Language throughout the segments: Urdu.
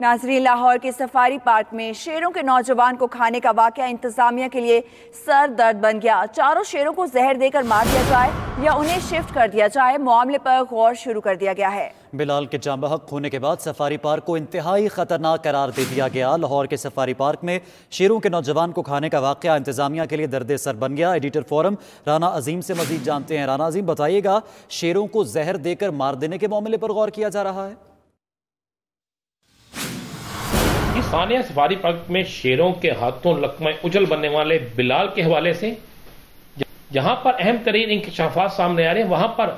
ناظرین، لاہور کے سفاری پارک میں شیروں کے نوجوان کو کھانے کا واقعہ انتظامیہ کے لیے سر درد بن گیا۔ چاروں شیروں کو زہر دے کر مار دیا جائے یا انہیں شفٹ کر دیا جائے، معاملے پر غور شروع کر دیا گیا ہے۔ بلال کے جام بحق ہونے کے بعد سفاری پارک کو انتہائی خطرناک قرار دے دیا گیا۔ لاہور کے سفاری پارک میں شیروں کے نوجوان کو کھانے کا واقعہ انتظامیہ کے لیے درد سر بن گیا۔ ایڈیٹر فورم رانا عظیم سے مزید جانتے ہیں۔ رانا عظیم، بتائیے گا، شیروں کو زہر دے کر مار دینے کے معاملے پر غور کیا جا رہا ہے؟ ثانیہ سفاری پارک میں شیروں کے ہاتھوں لکمہ اجل بننے والے بلال کے حوالے سے، جہاں پر اہم ترین انکشافات سامنے آ رہے ہیں، وہاں پر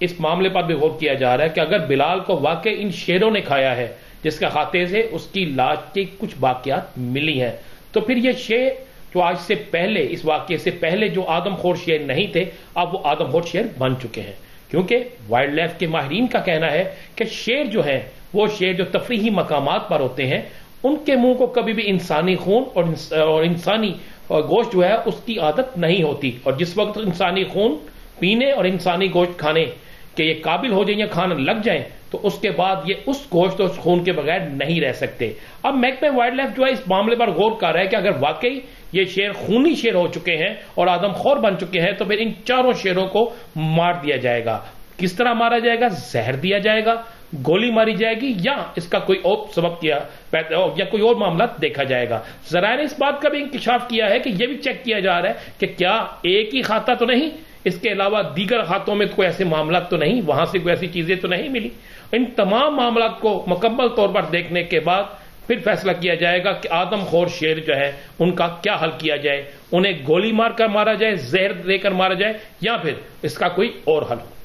اس معاملے پر بھی غور کیا جا رہا ہے کہ اگر بلال کو واقع ان شیروں نے کھایا ہے، جس کے خاتے سے اس کی لاش کی کچھ باقیات ملی ہیں۔ تو پھر یہ شیر جو آج سے پہلے، اس واقعے سے پہلے جو آدم خور شیر نہیں تھے، اب وہ آدم خور شیر بن چکے ہیں۔ کیونکہ وائلڈ لائف کے ماہرین کا کہنا ہے کہ شیر جو ہیں، وہ شیر جو تفریحی مقامات پر ہوتے ہیں ان کے منہ کو کبھی بھی انسانی خون اور انسانی گوشت جو ہے، اس کی عادت نہیں ہوتی۔ اور جس وقت انسانی خون پینے اور انسانی گوشت کھانے کے یہ قابل ہو جائیں یا کھانا لگ جائیں، تو اس کے بعد یہ اس گوشت اور خون کے بغیر نہیں رہ سکتے۔ اب محکمہ وائلڈ لائف جو ہے، اس معاملے پر غور کر رہا ہے کہ اگر واقعی یہ شیر خونی شیر ہو چکے ہیں اور آدم خور بن چکے ہیں، تو پھر ان چاروں شیروں کو مار دیا جائے گا۔ کس طرح مارا جائے گا؟ زہر دیا جائے گا۔ گولی ماری جائے گی یا اس کا کوئی اور سبب کیا یا کوئی اور معاملہ دیکھا جائے گا۔ ذرائع نے اس بات کا بھی انکشاف کیا ہے کہ یہ بھی چیک کیا جا رہا ہے کہ کیا ایک ہی خاتہ تو نہیں، اس کے علاوہ دیگر خاتوں میں کوئی ایسے معاملات تو نہیں، وہاں سے کوئی ایسی چیزیں تو نہیں ملی۔ ان تمام معاملات کو مکمل طور پر دیکھنے کے بعد پھر فیصلہ کیا جائے گا کہ آدم خور شیر جو ہے، ان کا کیا حل کیا جائے۔ انہیں گولی مار کر مارا جائے، زہر دے کر مارا جائے یا پھر اس کا کوئی اور حل۔ ہو